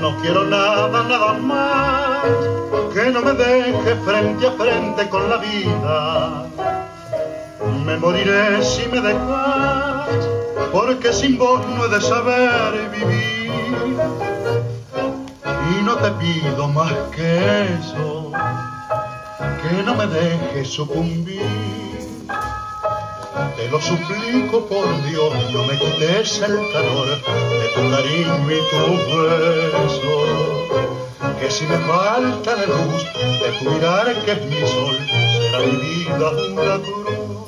No quiero nada, nada más que no me deje frente a frente con la vida. Me moriré si me dejas, porque sin vos no he de saber vivir. Y no te pido más que eso, que no me dejes sucumbir. Te lo suplico por Dios, no me quites el calor de tu cariño y tu beso. Que si me falta la luz de tu mirar que es mi sol, será mi vida una cruz.